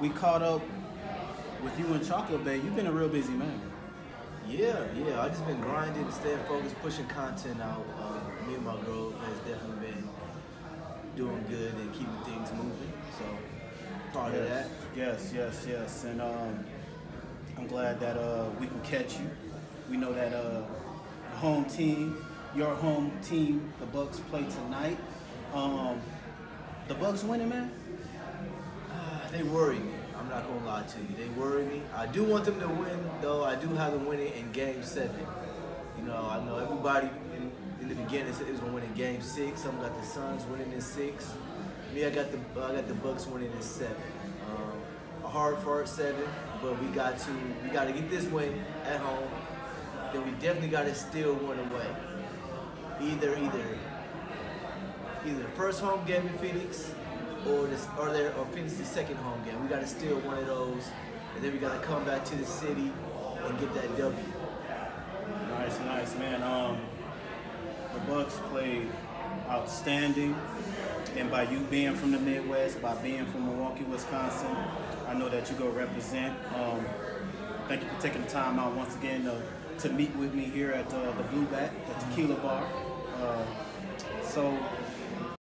we caught up with you in Chocolate Bay. You've been a real busy man. Yeah, yeah. I just been grinding, staying focused, pushing content out. Uh, me and my girl has definitely been doing good and keeping things moving. So part yes, of that. Yes, yes, yes. And um, I'm glad that uh, we can catch you. We know that uh, the home team, your home team, the Bucks play tonight. Um, the Bucks winning, man. They worry me. I'm not gonna lie to you. They worry me. I do want them to win, though. I do have them winning in Game Seven. You know, I know everybody in, in the beginning said it was gonna win in Game Six. Some got the Suns winning in six. Me, I got the I got the Bucks winning in seven. Um, a hard fought seven, but we got to we got to get this win at home. Then we definitely got to steal one away. Either either either first home game in Phoenix or this or their or Phoenix's second home game. We got to steal one of those, and then we got to come back to the city and get that W. Nice, nice, man. Um, the Bucks played outstanding, and by you being from the Midwest, by being from Milwaukee, Wisconsin, I know that you go represent. Um, thank you for taking the time out once again to, to meet with me here at uh, the Blue Bat, the Tequila Bar. Uh, so